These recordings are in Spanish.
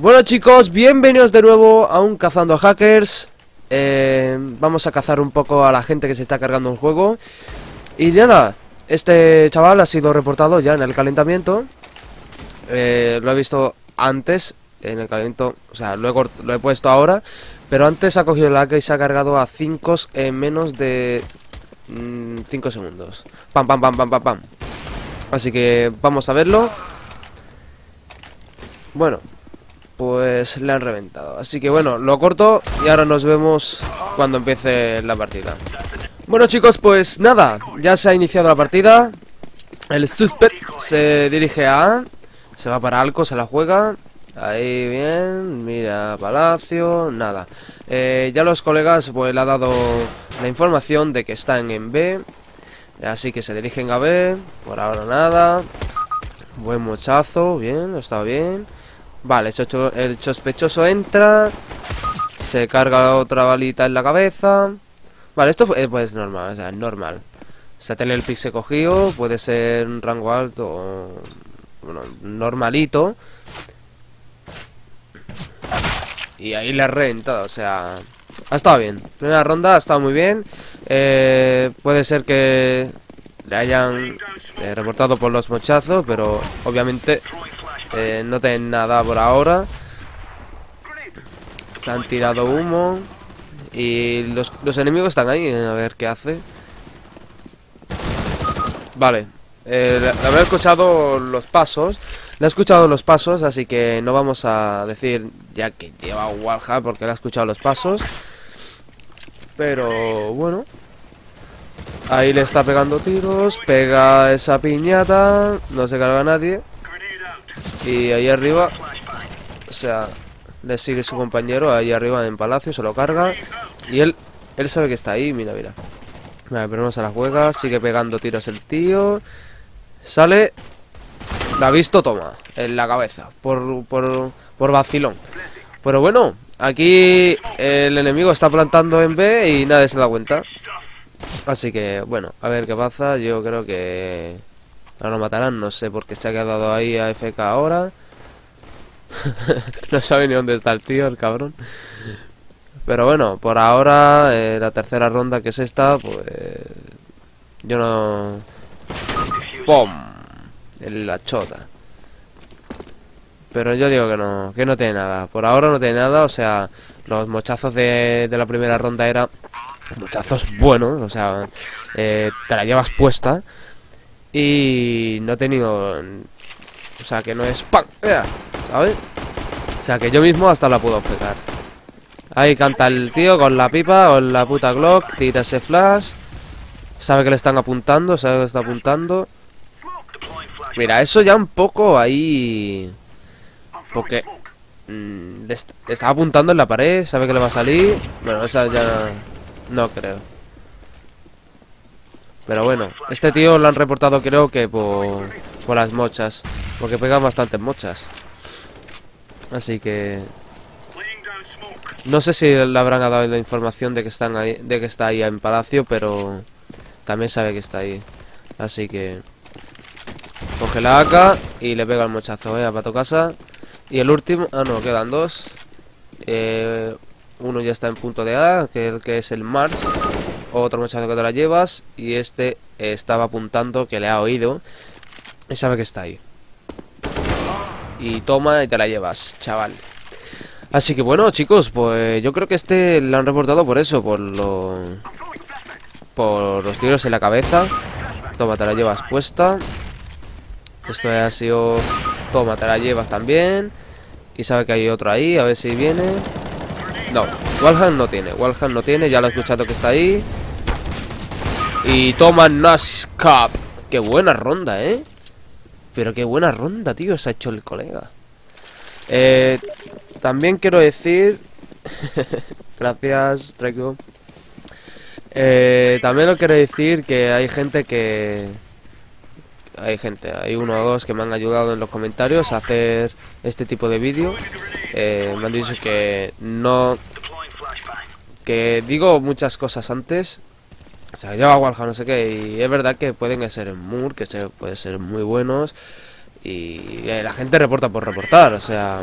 Bueno chicos, bienvenidos de nuevo a un Cazando Hackers. Eh, Vamos a cazar un poco a la gente que se está cargando el juego. Y nada, este chaval ha sido reportado ya en el calentamiento. Eh, Lo he visto antes en el calentamiento, o sea, lo he, lo he puesto ahora Pero antes ha cogido la AK y se ha cargado a 5 en menos de 5 mm, segundos. Pam, pam, pam, pam, pam, pam. Así que vamos a verlo. Bueno, pues le han reventado. Así que bueno, lo corto y ahora nos vemos cuando empiece la partida. Bueno chicos, pues nada, ya se ha iniciado la partida. El suspect se dirige a se va para Alco, se la juega. Ahí bien, mira, Palacio, nada. Eh, ya los colegas pues le ha dado la información de que están en B. Así que se dirigen a B, por ahora nada. Buen mochazo, bien, está bien. Vale, el sospechoso entra Se carga otra balita en la cabeza. Vale, esto es pues normal, o sea, normal. O sea, tener el pixel cogido Puede ser un rango alto Bueno, normalito. Y ahí le reventado, o sea Ha estado bien. Primera ronda ha estado muy bien. Eh, Puede ser que Le hayan eh, reportado por los mochazos Pero obviamente eh, no tienen nada por ahora. Se han tirado humo. Y los, enemigos están ahí. Eh, a ver qué hace. Vale. Eh, habré escuchado los pasos. Le he escuchado los pasos, así que no vamos a decir ya que lleva Walha porque le ha escuchado los pasos. Pero bueno. Ahí le está pegando tiros. Pega esa piñata. No se carga nadie. Y ahí arriba, o sea, le sigue su compañero ahí arriba en palacio, se lo carga. Y él, él sabe que está ahí, mira, mira. Vale, pero no se la juega, sigue pegando tiros el tío. Sale, la ha visto, toma, en la cabeza, por, por, por vacilón. Pero bueno, aquí el enemigo está plantando en B y nadie se da cuenta. Así que, bueno, a ver qué pasa. Yo creo que Ahora lo matarán, no sé por qué se ha quedado ahí a FK ahora. no sabe ni dónde está el tío, el cabrón. Pero bueno, por ahora, eh, la tercera ronda que es esta, pues... Yo no... ¡Pum! En la chota. Pero yo digo que no, que no tiene nada. Por ahora no tiene nada, o sea, los mochazos de, de la primera ronda eran mochazos buenos, o sea, eh, te la llevas puesta. Y no he tenido... O sea, que no es... ¡Pam! ¿Sabes? O sea, que yo mismo hasta la puedo pegar. Ahí canta el tío con la pipa o la puta Glock, tira ese flash. Sabe que le están apuntando, sabe que está apuntando. Mira, eso ya un poco ahí... Porque... Mmm, está apuntando en la pared, sabe que le va a salir. Bueno, esa ya... No creo. Pero bueno, este tío lo han reportado creo que por, por las mochas. Porque pegan bastantes mochas. Así que... No sé si le habrán dado la información de que están ahí, de que está ahí en palacio, pero también sabe que está ahí. Así que coge la AK y le pega el mochazo, eh, para tu casa. Y el último, ah no, quedan dos. Eh, uno ya está en punto de A, que, que es el Mars. Otro muchacho que te la llevas. Y este estaba apuntando que le ha oído. Y sabe que está ahí. Y toma y te la llevas, chaval. Así que bueno, chicos, pues yo creo que este lo han reportado por eso, por lo... Por los tiros en la cabeza. Toma, te la llevas puesta. Esto ha sido... Toma, te la llevas también. Y sabe que hay otro ahí, a ver si viene. No, Walhan no tiene, Walhan no tiene, ya lo he escuchado que está ahí. Y toma Nascap. Qué buena ronda, ¿eh? Pero qué buena ronda, tío, se ha hecho el colega. Eh, también quiero decir... Gracias, Reco. Eh, también lo quiero decir que hay gente que... Hay gente, hay uno o dos que me han ayudado en los comentarios a hacer este tipo de vídeo. Eh, me han dicho que no... Que digo muchas cosas antes o sea, lleva Warhammer, no sé qué, y es verdad que pueden ser Moore, que se, pueden ser muy buenos, y la gente reporta por reportar, o sea...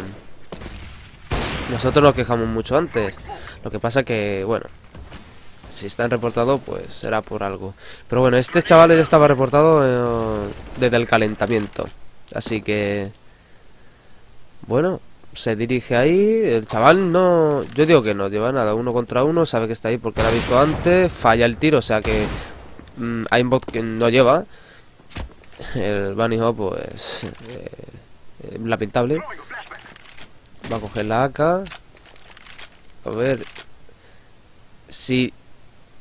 Nosotros nos quejamos mucho antes. Lo que pasa que, bueno, si están reportados, pues será por algo. Pero bueno, este chaval ya estaba reportado eh, desde el calentamiento. Así que... Bueno, se dirige ahí. El chaval no... Yo digo que no lleva nada. Uno contra uno, sabe que está ahí porque lo ha visto antes. Falla el tiro, o sea que... Mm, hay un bot que no lleva. El Bunny Hop, pues... Eh, eh, lamentable. Va a coger la AK. A ver. Si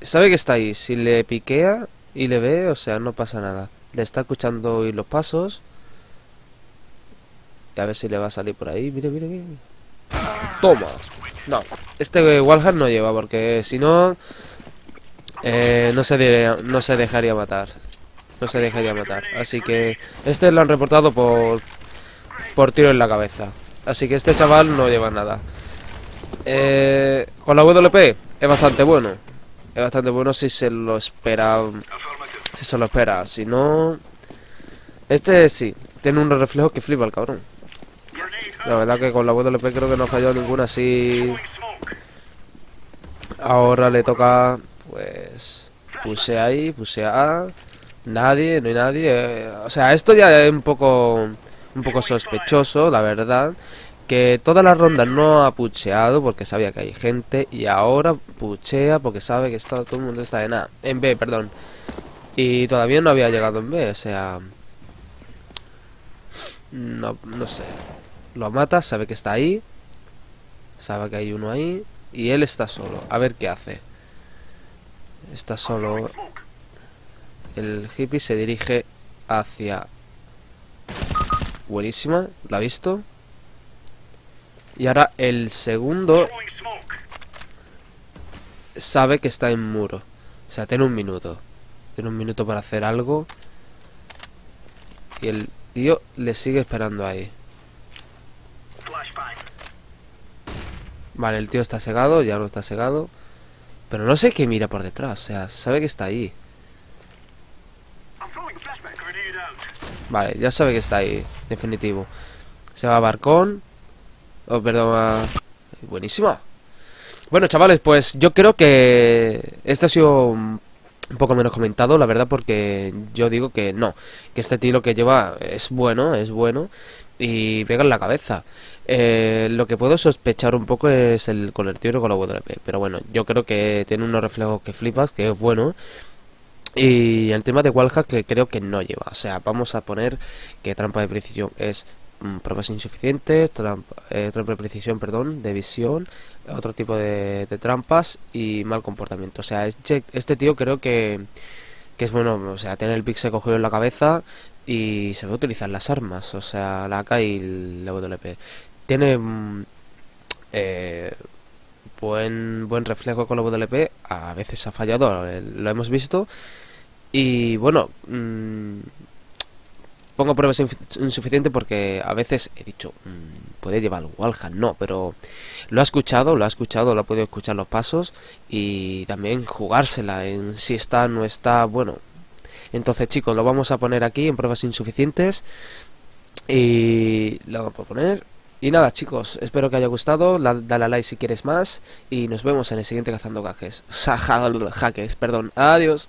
sabe que está ahí. Si le piquea y le ve, o sea, no pasa nada. Le está escuchando oír los pasos. A ver si le va a salir por ahí. Mire, mire, mire. Toma. No, este Walhart no lleva porque si no... Eh, no, se no se dejaría matar. No se dejaría matar. Así que este lo han reportado por, por tiro en la cabeza. Así que este chaval no lleva nada. Eh, con la WP es bastante bueno. Es bastante bueno si se lo espera. Si se lo espera. Si no... Este sí. Tiene un reflejo que flipa el cabrón. La verdad que con la WP creo que no ha fallado ninguna así. Ahora le toca... Pues... Puse ahí, puse A. Nadie, no hay nadie. O sea, esto ya es un poco un poco sospechoso, la verdad, que todas las rondas no ha pucheado porque sabía que hay gente y ahora puchea porque sabe que todo el mundo está en A, en B, perdón. Y todavía no había llegado en B, o sea... No, no sé. Lo mata, sabe que está ahí. Sabe que hay uno ahí. Y él está solo. A ver qué hace. Está solo. El hippie se dirige hacia Buenísima, la ha visto. Y ahora el segundo sabe que está en muro. O sea, tiene un minuto. Tiene un minuto para hacer algo. Y el tío le sigue esperando ahí. Vale, el tío está cegado, ya no está cegado. Pero no sé qué mira por detrás, o sea, sabe que está ahí. Vale, ya sabe que está ahí, definitivo. Se va a Barcón. Oh, perdón, Buenísima. Bueno, chavales, pues yo creo que esto ha sido un poco menos comentado, la verdad, porque yo digo que no, que este tiro que lleva es bueno, es bueno, y pega en la cabeza. Eh, lo que puedo sospechar un poco es el con el tiro con la WP, pero bueno, yo creo que tiene unos reflejos que flipas, que es bueno, y el tema de wallhack que creo que no lleva. O sea, vamos a poner que trampa de precisión es mm, pruebas insuficientes, trampa, eh, trampa, de precisión, perdón, de visión, otro tipo de, trampas y mal comportamiento. O sea, este, este tío creo que, que es bueno, o sea, tiene el pixel cogido en la cabeza y se va a utilizar las armas, o sea, la AK y la WP. Tiene mm, eh, buen, buen reflejo con la WP, a veces ha fallado, lo hemos visto y bueno, mmm, pongo pruebas insuficientes porque a veces he dicho, mmm, puede llevar Walhan, no, pero lo ha escuchado, lo ha escuchado, lo ha podido escuchar los pasos y también jugársela en si está, no está, bueno. Entonces chicos, lo vamos a poner aquí en pruebas insuficientes y lo vamos a poner. Y nada chicos, espero que haya gustado, dale a like si quieres más y nos vemos en el siguiente Cazando Hackers. Hackers, perdón. Adiós.